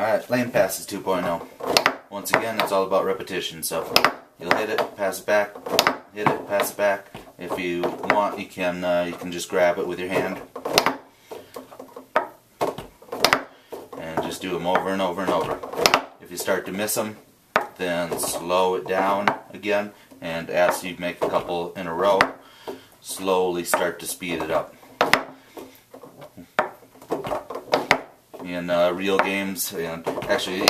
Alright, lane passes 2.0. Once again, it's all about repetition. So you'll hit it, pass it back, hit it, pass it back. If you want, you can uh, you can just grab it with your hand and just do them over and over and over. If you start to miss them, then slow it down again, and as you make a couple in a row, slowly start to speed it up. In uh, real games, and actually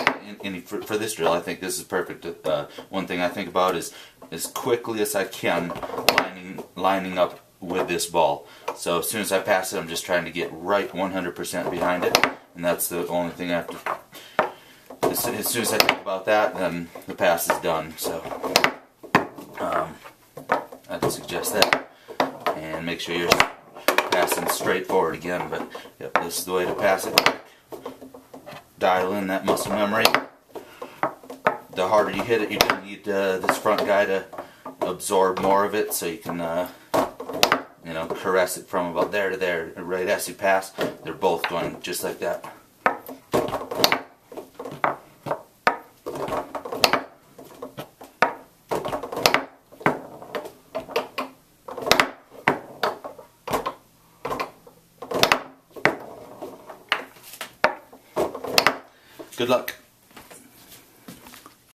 in, in, for, for, this drill, I think this is perfect. Uh, one thing I think about is as quickly as I can lining lining up with this ball. So as soon as I pass it, I'm just trying to get right 100% behind it, and that's the only thing I have to. As, as soon as I think about that, then the pass is done. So um, I'd suggest that, and make sure you're passing straight forward again. But yep, this is the way to pass it dial in that muscle memory. The harder you hit it, you're going to need uh, this front guy to absorb more of it so you can, uh, you know, caress it from about there to there. Right as you pass, they're both going just like that. Good luck.